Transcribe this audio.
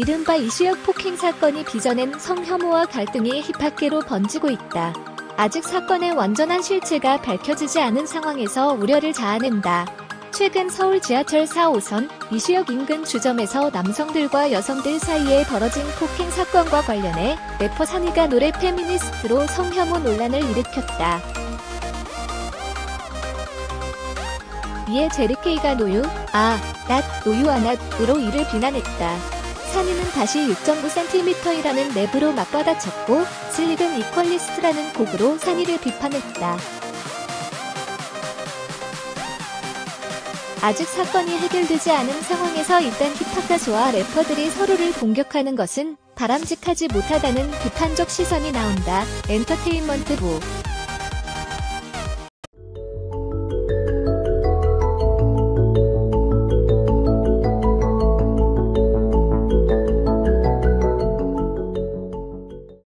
이른바 이슈역 폭행 사건이 빚어낸 성혐오와 갈등이 힙합계로 번지고 있다. 아직 사건의 완전한 실체가 밝혀지지 않은 상황에서 우려를 자아낸다. 최근 서울 지하철 4호선 이슈역 인근 주점에서 남성들과 여성들 사이에 벌어진 폭행 사건과 관련해 래퍼 산이가 노래 페미니스트로 성혐오 논란을 일으켰다. 이에 제리케이가 노유, 아, 낫, 노유 아낫으로 이를 비난했다. 산이는 다시 6.9cm이라는 랩으로 맞받아쳤고 슬릭은 이퀄리스트라는 곡으로 산이를 비판했다. 아직 사건이 해결되지 않은 상황에서 일단 힙합 가수와 래퍼들이 서로를 공격하는 것은 바람직하지 못하다는 비판적 시선이 나온다. 엔터테인먼트부